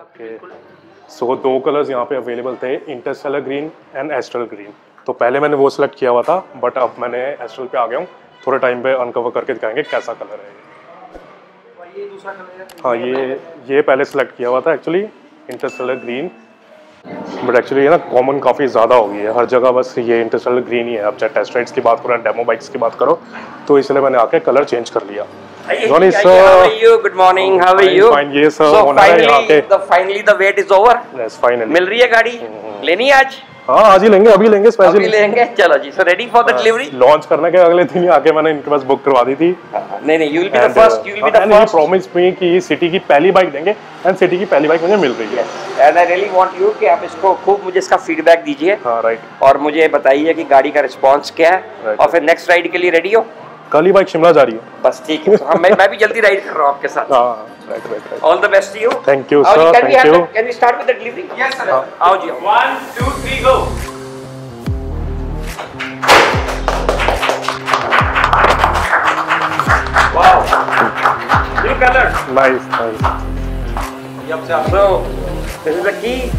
Okay so दो colours यहाँ पे अवेलेबल थे interstellar green and astral green तो पहले मैंने वो सिलेक्ट किया हुआ था बट अब मैंने एस्ट्रल पे आ गया हूँ। थोड़े टाइम पे अनकवर करके दिखाएँगे कैसा कलर है ये। दूसरा कलर है हाँ ये ये पहले सिलेक्ट किया हुआ था actually interstellar green but actually ये ना कॉमन काफ़ी ज़्यादा हो गई है हर जगह बस ये इंटरस्टेलर ग्रीन ही है अब चाहे टेस्ट राइड्स की बात करो डेमो बाइक्स की बात करो तो इसलिए मैंने आके कलर चेंज कर लिया Johnny, sir. How are you? Good morning. How are you? fine. Yes, sir. So है finally, the finally the wait is over. Yes finally मिल रही है गाड़ी लेनी है आज हाँ आज ही लेंगे अभी लेंगे अभी लेंगे चलो जी so ready for the delivery launch करने के अगले दिन ही आके मैंने इनके पास बुक करवा दी थी नहीं नहीं you will be the first you will be the first promised me कि सिटी की पहली बाइक देंगे एंड सिटी की पहली बाइक मुझे मिल रही है। And I really want you कि आप इसको खूब मुझे इसका फीडबैक दीजिए। हाँ राइट और मुझे बताइए कि गाड़ी का रिस्पांस क्या है। और फिर नेक्स्ट राइड के लिए रेडी हो? कल ही बाइक शिमला जा रही है। बस ठीक है। तो हम मैं मैं भी जल्दी राइड कर रहा हूँ आपके साथ। हाँ right right right all the best to you sir. Can we Thank you. Can we start with the delivery yes sir आओ जी। आओ one two three go color. Nice, nice. So, this is the key